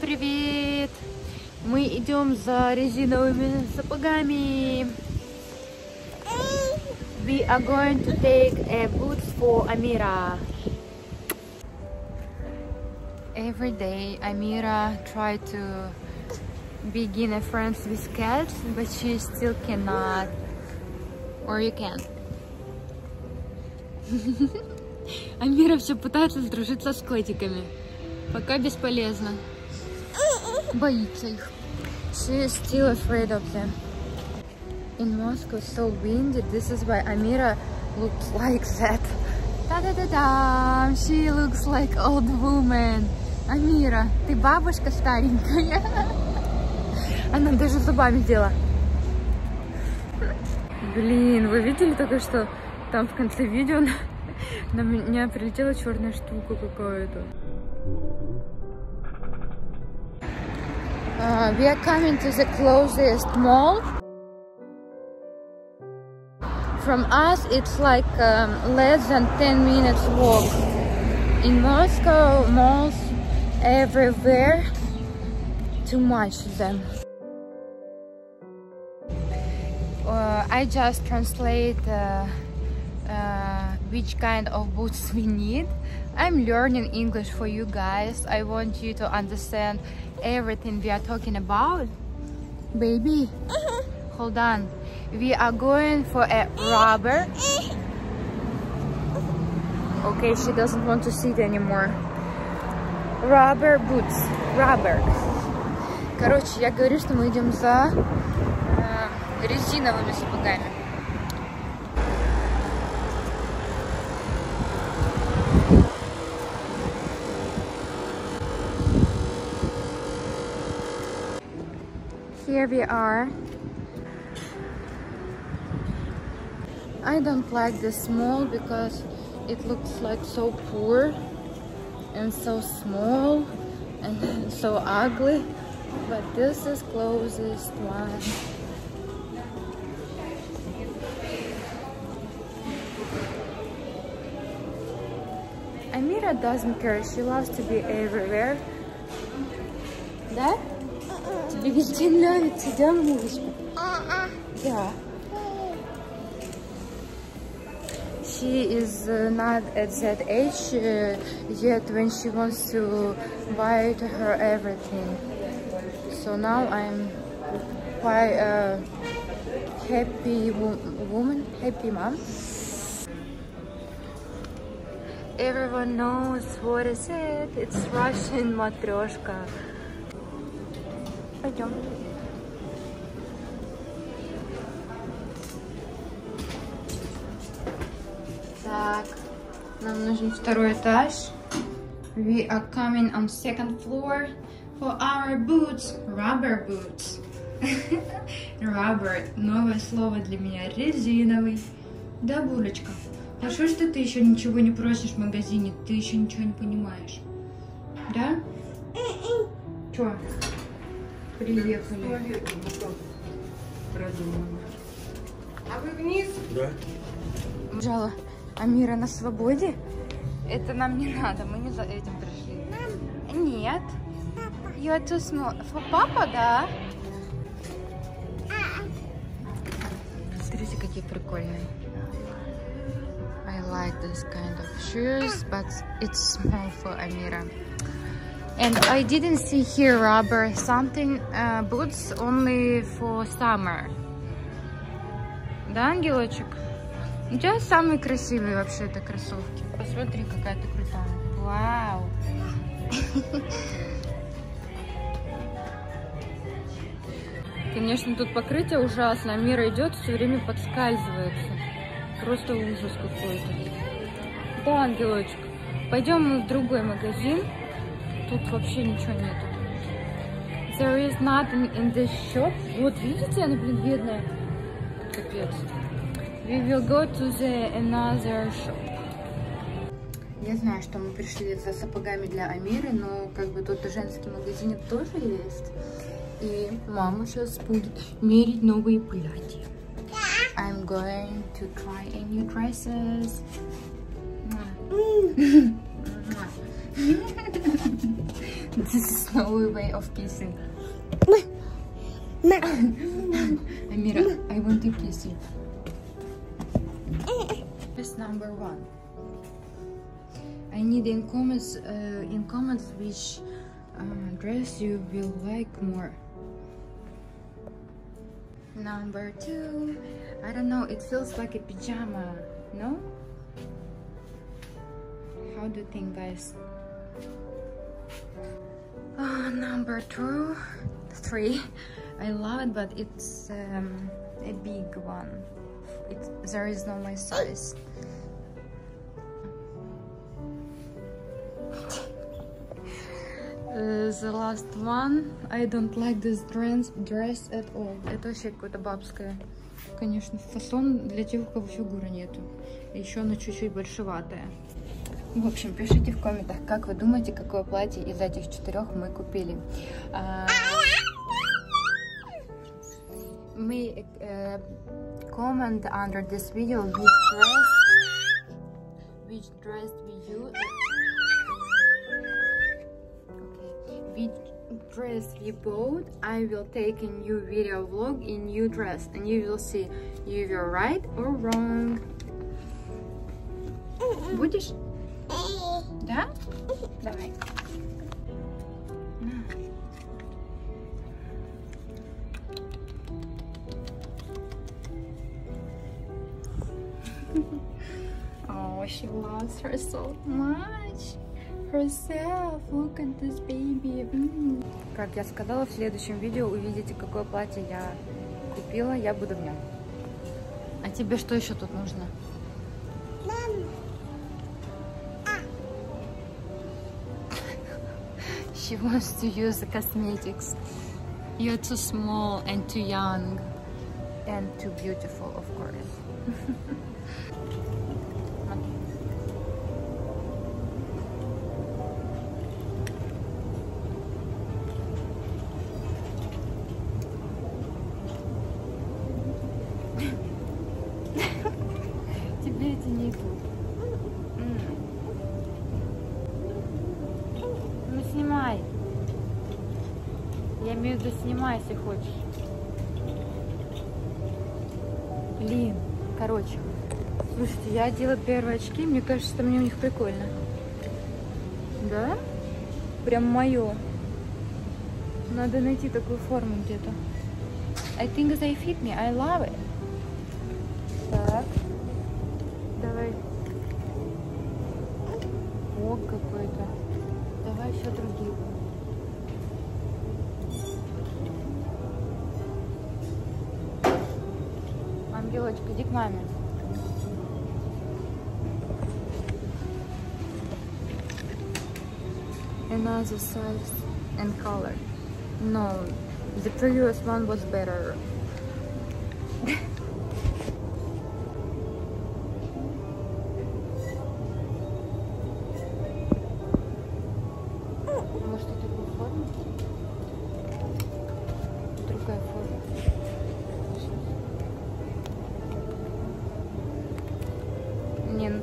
привет! Мы идем за резиновыми сапогами. We are going to take a boots for Amira. Every day Amira try to begin a friends with cats, but she still cannot. Or you can. Амира все пытается сдружиться с котиками. Пока бесполезно. Боится их. She is still afraid of them. In Moscow so windy, this is why Amira looks like that. Та-да-да-да! She looks like old woman. Амира, ты бабушка старенькая. Она даже зубами сделала. Блин, вы видели только что там в конце видео на, на меня прилетела черная штука какая-то. Uh, we are coming to the closest mall. From us, it's like um, less than 10 minutes walk. In Moscow, malls everywhere. Too much of them. Uh, I just translate uh, uh, which kind of boots we need. I'm learning English for you guys. I want you to understand everything we are talking about. Baby, hold on. We are going for a rubber. Okay, she doesn't want to sit anymore. Rubber boots. Rubber. Короче, я говорю, что мы идем за э, резиновыми сапогами. Here we are. I don't like this mall because it looks like so poor and so small and so ugly but this is closest one Amira doesn't care she loves to be everywhere да? Uh-uh. Yeah. She is uh, not at that age uh, yet when she wants to buy to her everything. So now I'm quite a happy wo woman, happy mom. Everyone knows what is it. It's Russian matryoshka. Пойдем. Так, нам нужен второй этаж. We are coming on second floor for our boots, rubber boots. rubber, новое слово для меня, резиновый. Да, булочка? Хорошо, что ты еще ничего не просишь в магазине, ты еще ничего не понимаешь. Да? Че? Приехали. А вы вниз? Да. Жала. Амира на свободе? Это нам не надо, мы не за этим пришли. Нет. Are too small. For папа, да? Смотрите, какие прикольные. I like this kind of shoes, but it's small for Amira. And I didn't see here rubber, something uh, boots only for summer. Да, ангелочек? У тебя самые красивые вообще это кроссовки. Посмотри, какая ты крутая. Вау. Конечно, тут покрытие ужасно. Мира идет, все время подскальзывается. Просто ужас какой-то. Да, ангелочек. Пойдем мы в другой магазин. Тут вообще ничего нету. There is nothing in this shop. Вот, видите, она, блин, бедная. Капец. We will go to the another shop. Я знаю, что мы пришли за сапогами для Амиры, но как бы тут женский магазин тоже есть. И мама сейчас будет мерить новые платья. I'm going to try a new dresses. This is no way of kissing. Amira, I want to kiss you. This number one. I need in comments, uh, in comments which uh, dress you will like more. Number two. I don't know. It feels like a pajama. No? How do you think, guys? Uh, number two, three. I love it, but it's um, a big one. It there is no my size. Uh, the last one. I don't like this dress, dress at all. Это вообще какое-то бабское. Конечно, фасон для тех, у кого фигуры нету. Еще оно чуть-чуть большеватое. В общем, пишите в комментах, как вы думаете, какое платье из этих четырех мы купили. А, мы uh, comment under this video which dress which dress we use okay which dress we bought i will take a new video vlog in new dress and you will see if you're right or wrong будешь да давай На. Oh, she loves her so much. Herself. Look at this baby. М. Как я сказала, в следующем видео увидите, какое платье я купила. Я буду в нем. А тебе что еще тут нужно? She wants to use the cosmetics. You're too small and too young. And too beautiful, of course. имею в виду снимай, если хочешь. Блин, короче. Слушайте, я одела первые очки, мне кажется, что мне в них прикольно. Да? Прям мое. Надо найти такую форму где-то. I think they fit me. I love it. Ангелочка, иди к маме. Another size and color. No, the previous one was better.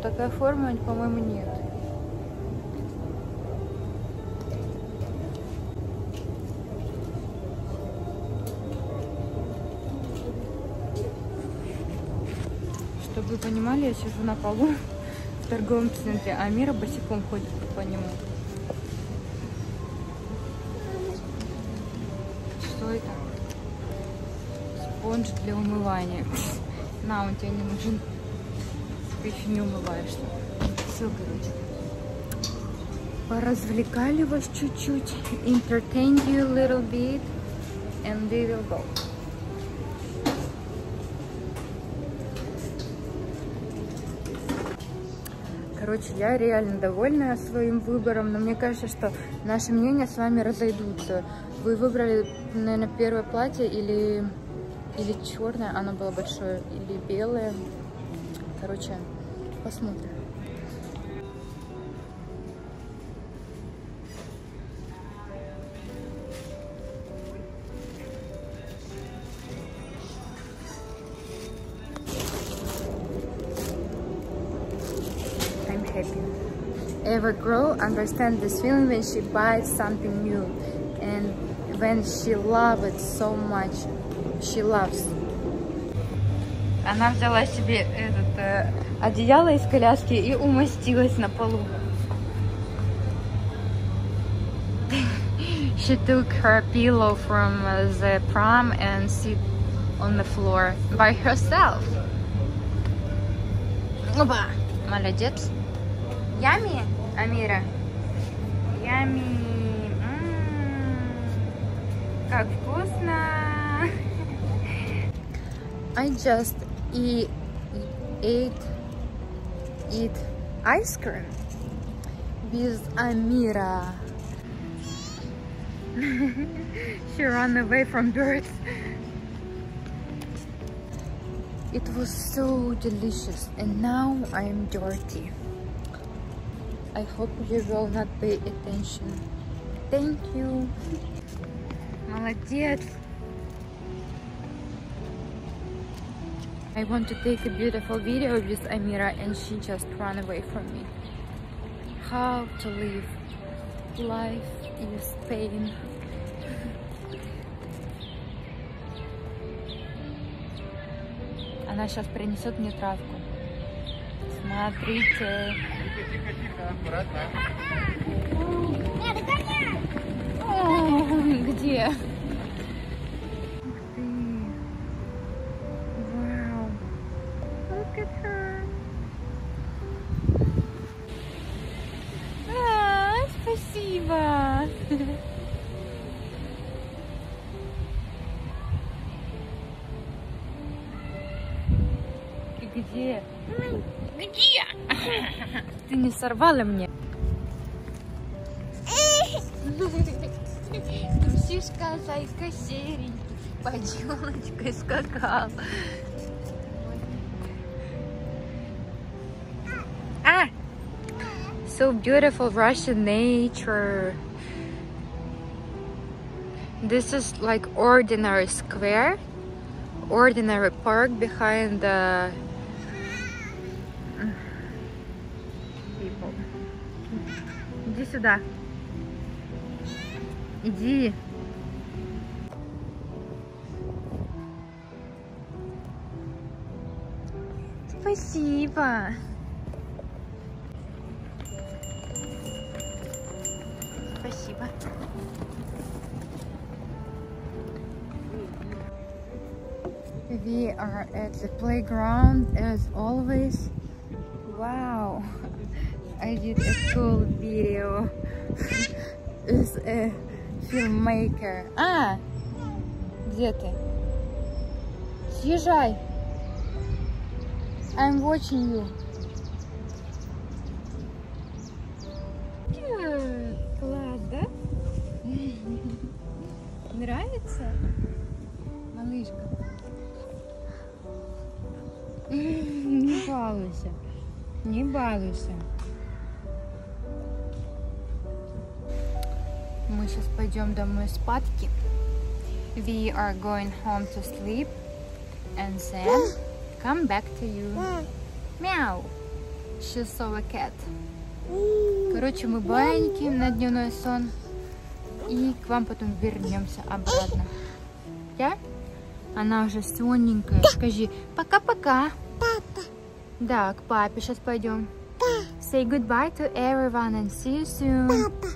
Такая форма, по-моему, нет. Чтобы вы понимали, я сижу на полу в торговом центре, а Мира босиком ходит по нему. Что это? Спонж для умывания. На, он тебе не нужен. Еще не умываешься. Все, короче. Поразвлекали вас чуть-чуть. Entertained you a little bit. And we will go. Короче, я реально довольна своим выбором, но мне кажется, что наши мнения с вами разойдутся. Вы выбрали, наверное, первое платье или, или черное, оно было большое, или белое. Короче, посмотрим. I'm happy. never grow understand this feeling when she buys something new and when she loves it so much she loves Она взяла себе этот э, одеяло из коляски и умостилась на полу she took her pillow from uh, the prom and sit on the floor by herself Опа! Молодец. Ями, Амира. Ями. М-м-м. Как вкусно. I just eat, ate, eat ice cream with Amira. she ran away from birds. It was so delicious and now I'm dirty. I hope you will not pay attention. Thank you. Молодец. I want to take a beautiful video with Amira and she just ran away from me. How to live. Life is pain. Она сейчас принесет мне травку. Смотрите. О, где? Где? Где? Ты не сорвала мне? Трусишка, зайка серенький, поделочкой скакал. Ah! So beautiful Russian nature. This is like ordinary square, ordinary park behind the сюда. Иди. Спасибо. Спасибо. We are at the playground as always. Wow, I did a cool video as a filmmaker. А, где ты? Съезжай. I'm watching you. Cute. Класс, да? Нравится? Малышка. Не балуйся. Не балуйся. Мы сейчас пойдем домой спадки. We are going home to sleep and then come back to you. Мяу. She saw a cat. Короче, мы баньким на дневной сон. И к вам потом вернемся обратно. Да? Она уже сонненькая. Скажи пока-пока. Папа, Да, к папе сейчас пойдем. Say goodbye to everyone and see you soon. папа.